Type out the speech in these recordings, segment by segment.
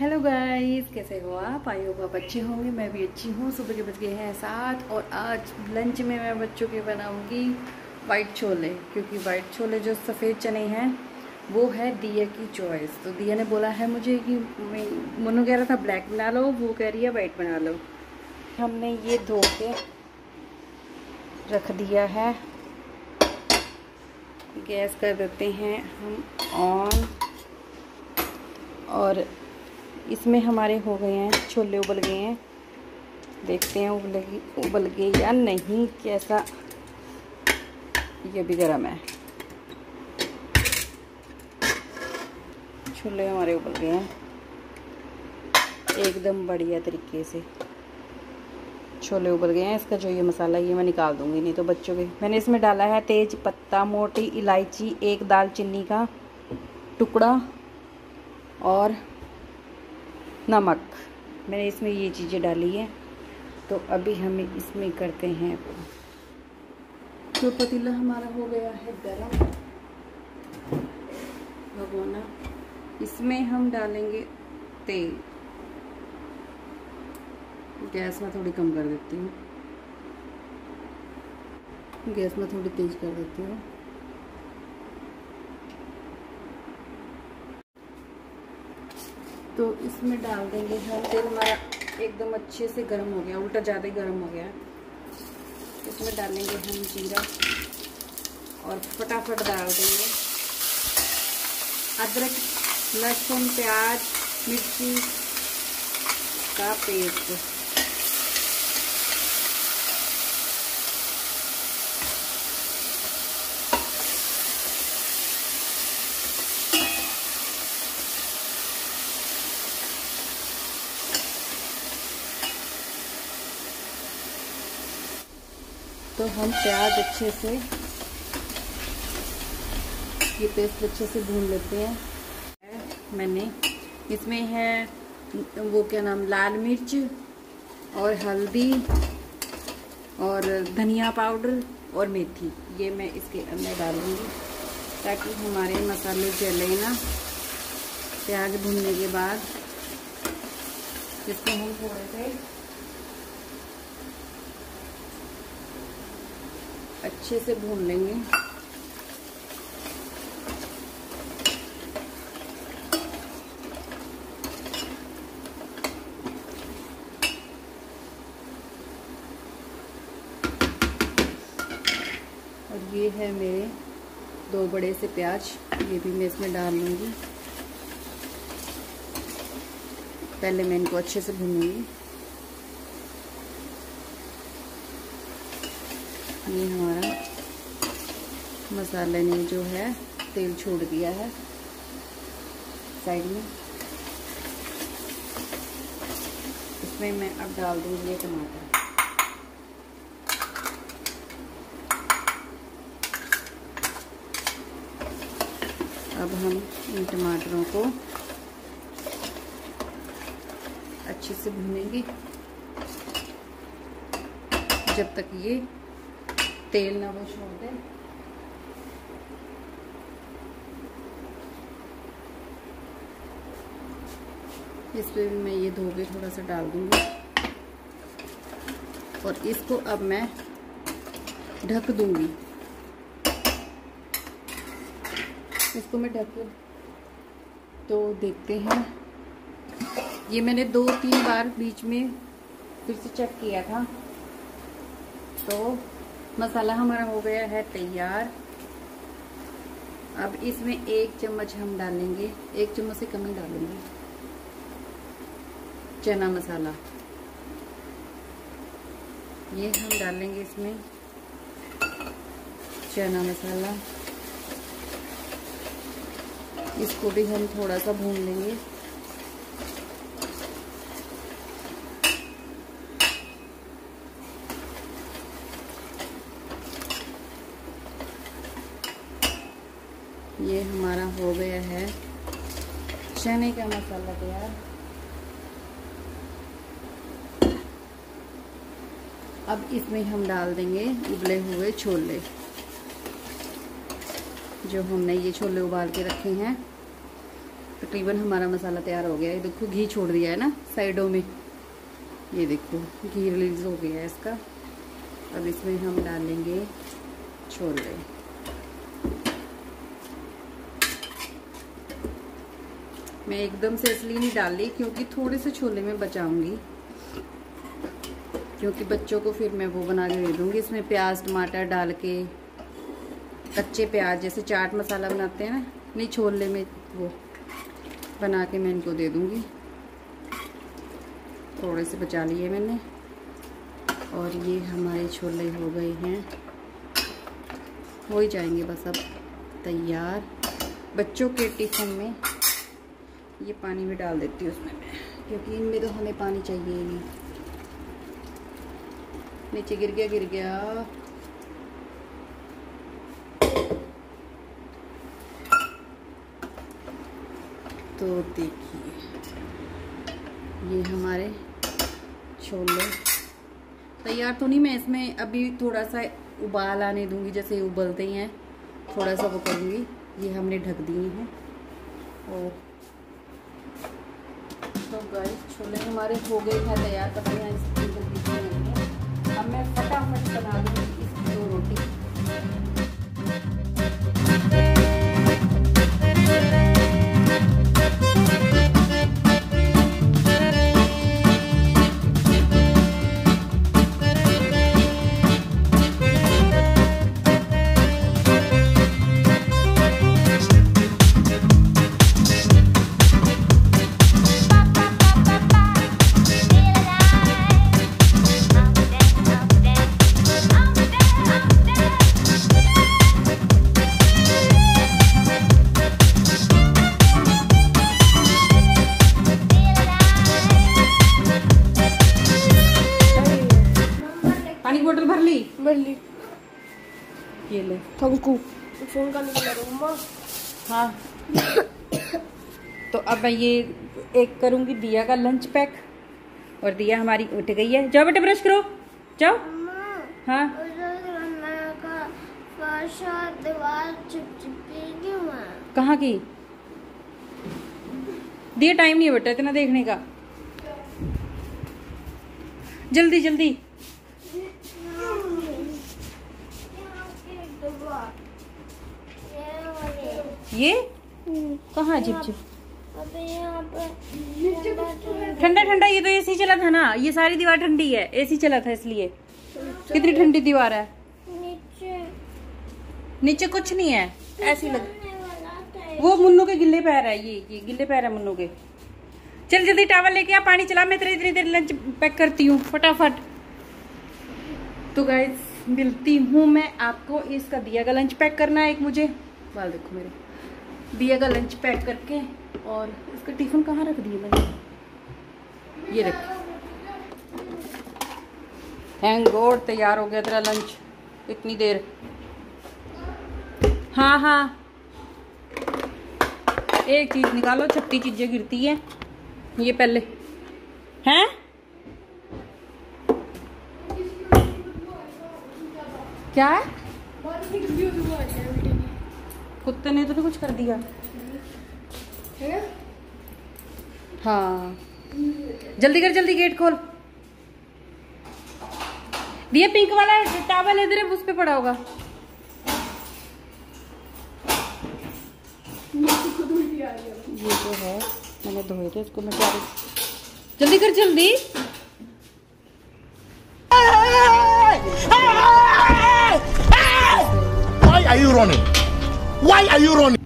Hello guys कैसे हो आप? आई होप आप अच्छे होंगे, मैं भी अच्छी हूँ। सुबह के बज गए हैं सात और आज लंच में मैं बच्चों के बनाऊँगी वाइट छोले, क्योंकि वाइट छोले जो सफ़ेद चने हैं, वो है दिया की चॉइस तो दिया ने बोला है मुझे कि मनु कह रहा था ब्लैक बना लो, वो कह रही है वाइट बना लो। हमने ये धो के रख दिया है। गैस कर देते हैं हम ऑन और इसमें हमारे हो गए हैं, छोले उबल गए हैं। देखते हैं उबल उबल गए या नहीं, कैसा। ये भी गर्म है। छोले हमारे उबल गए हैं। एकदम बढ़िया तरीके से। छोले उबल गए हैं, इसका जो ये मसाला ये मैं निकाल दूँगी, नहीं तो बच्चों के। मैंने इसमें डाला है तेज पत्ता, मोटी इलायची, एक दालचीनी का टुकड़ा और नमक मैंने इसमें ये चीज़ें डाली है तो अभी हमें इसमें करते हैं तो पतीला हमारा हो गया है गरम, भगवाना, इसमें हम डालेंगे तेल। गैस में थोड़ी कम कर देती हूँ। गैस में थोड़ी तेज कर देती हूँ। तो इसमें डाल देंगे हम। तेल हमारा एकदम अच्छे से गर्म हो गया, उल्टा ज़्यादा ही गर्म हो गया इसमें डालेंगे हम जीरा और फटाफट डाल देंगे। अदरक, लहसुन, प्याज, मिर्ची का पेस्ट। तो हम प्याज अच्छे से ये पेस्ट अच्छे से भून लेते हैं। मैंने इसमें है वो क्या नाम, लाल मिर्च और हल्दी और धनिया पाउडर और मेथी। ये मैं इसके अंदर डालूँगी ताकि हमारे मसाले जले ना। प्याज भूनने के बाद इसको हम थोड़े से अच्छे से भून लेंगे। और ये है मेरे दो बड़े से प्याज, ये भी मैं इसमें डाल लूँगी। पहले मैं इनको अच्छे से भूनूँगी। ये हमारा मसाले ने जो है तेल छोड़ दिया है साइड में। इसमें मैं अब डाल दूँगी ये टमाटर। अब हम इन टमाटरों को अच्छे से भूनेंगे। जब तक ये तेल ना वो छोड़ दे। इस पर मैं ये धोबे थोड़ा सा डाल दूँगी। और इसको अब मैं ढक दूँगी। इसको मैं ढक तो देखते हैं। ये मैंने दो तीन बार बीच में फिर से चेक किया था। तो मसाला हमारा हो गया है तैयार। अब इसमें एक चम्मच हम डालेंगे, एक चम्मच से कम ही डालेंगे। चना मसाला। ये हम डालेंगे इसमें चना मसाला। इसको भी हम थोड़ा सा भून लेंगे। ये हमारा हो गया है। चने का मसाला तैयार। अब इसमें हम डाल देंगे उबले हुए छोले। जो हमने ये छोले उबाल के रखे हैं। तकरीबन हमारा मसाला तैयार हो गया है। देखो, घी छोड़ दिया है ना, साइडों में। ये देखो, घी रिलीज़ हो गया है इसका। अब इसमें हम डालेंगे छोले। मैं एकदम से इसलिए नहीं डाल रही क्योंकि थोड़े से छोले में बचाऊँगी। क्योंकि बच्चों को फिर मैं वो बना के दे दूँगी। इसमें प्याज, टमाटर डाल के, कच्चे प्याज जैसे चाट मसाला बनाते हैं ना, नहीं छोले में वो बना के मैं इनको दे दूँगी। थोड़े से बचा लिए मैंने। और ये हमारे छोले हो गए हैं। हो ही जाएँगे बस अब तैयार। बच्चों के टिफ़िन में ये पानी भी डाल देती हूँ उसमें मैं, क्योंकि इनमें तो हमें पानी चाहिए ही नहीं। नीचे गिर गया गिर गया। तो देखिए, ये हमारे छोले। तैयार तो नहीं मैं इसमें, अभी थोड़ा सा उबाल आने दूँगी, जैसे उबलते ही हैं थोड़ा सा वो करूँगी। ये हमने ढक दिए हैं। और तो छोले हमारे हो गए हैं तैयार तब यहाँ इसकी अब मैं फटाफट बना दूँगी इसकी दो रोटी। ये ले थैंक यू फ़ोन के मम्मा हाँ। तो अब मैं ये एक करूँगी दिया का लंच पैक और दिया हमारी उठ गई है। जाओ बेटे ब्रश करो। जाओ। हाँ। है कहाँ की? दिया टाइम नहीं है बेटा इतना देखने का। जल्दी जल्दी। ये? कहाँ चिप चिप ठंडा ठंडा ये तो एसी चला था ना। ये सारी दीवार ठंडी है एसी चला था इसलिए। कितनी ठंडी दीवार है? नीचे। कुछ नहीं है ऐसी लग वो मुन्नू के गिल्ले पैर है ये ये गिल्ले पैर है मुन्नू के। चल जल्दी टावल लेके आ पानी चला मैं तेरे इतनी देर लंच पैक करती हूँ फटाफट। तो गाइस मिलती हूँ मैं आपको इसका दिया का लंच पैक करना है एक मुझे। बाल देखो मेरे। दिया का लंच पैक करके और इसका टिफ़िन कहाँ रख दिया मैंने? ये रख। थैंक गॉड तैयार हो गया तेरा लंच इतनी देर। हाँ हाँ। एक चीज़ निकालो छत्ती चीज़ें गिरती है। ये पहले। हैं? क्या? है कुत्ते ने तो नहीं कुछ कर दिया। हाँ? जल्दी कर जल्दी गेट खोल। दिया पिंक वाला टावल इधर है उस पे पड़ा होगा। ये जो है मैंने धोए थे इसको मैं क्या जल्दी कर जल्दी। Why are you running? Why are you running?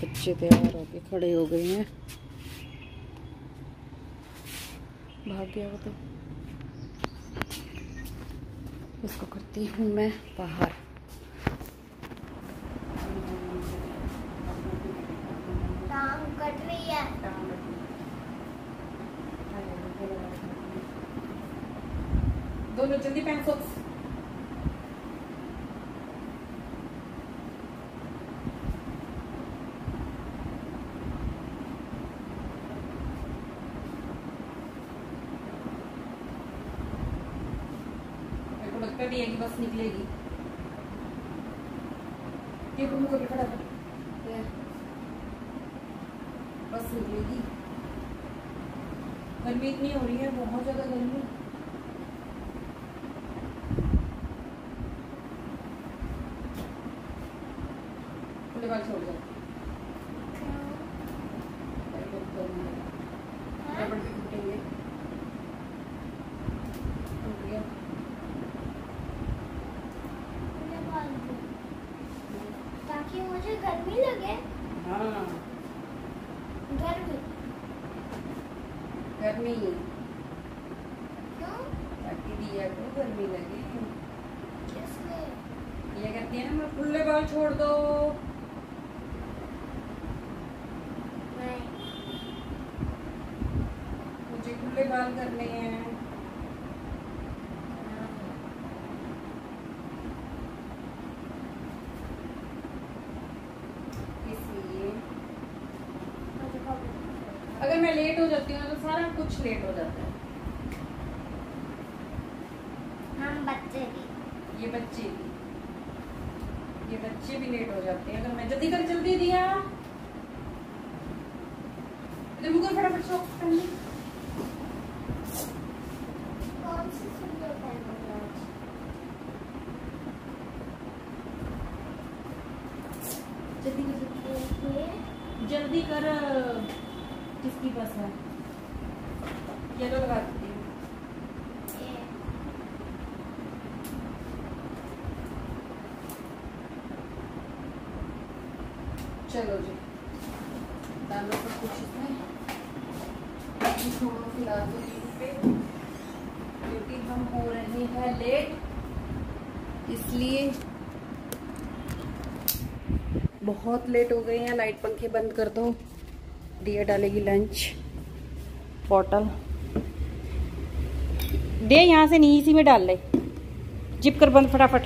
बच्चे तैयार होके खड़े हो गए हैं। भाग गया वो तो। इसको करती हूँ मैं बाहर। कट रही है। दोनों जल्दी पैंट सॉक्स कट है कि बस निकलेगी। ये तुम को फटाफट बस निकलेगी। गर्मी इतनी हो। लगे? हाँ। गर्मी। गर्मी। क्यों? ताकि दिया को गर्मी लगे। किसने? ये कहती है ना मैं खुले बाल छोड़ दो। मुझे खुले बाल करने हैं इसलिए मुझे कब अगर मैं लेट हो जाती हूँ तो सारा कुछ लेट हो जाता है। हम बच्चे भी। ये बच्चे भी। ये बच्चे भी लेट हो जाते हैं। अगर मैं जल्दी कर जल्दी दिया इधर मुझे फटाफट सॉक्स पहन ली। कौन सी सुंदर पहनोगे जल्दी कर जल्दी कर किसकी बस है? येलो लगा देती चलो जी। डालो सब कुछ इसमें। छोड़ो फ़िलहाल क्योंकि हम हो रहे हैं लेट, इसलिए बहुत लेट हो गए हैं। लाइट पंखे बंद कर दो। दिया डालेगी लंच बॉटल दे यहाँ से नहीं इसी में डाल ले। जिप कर बंद फटाफट।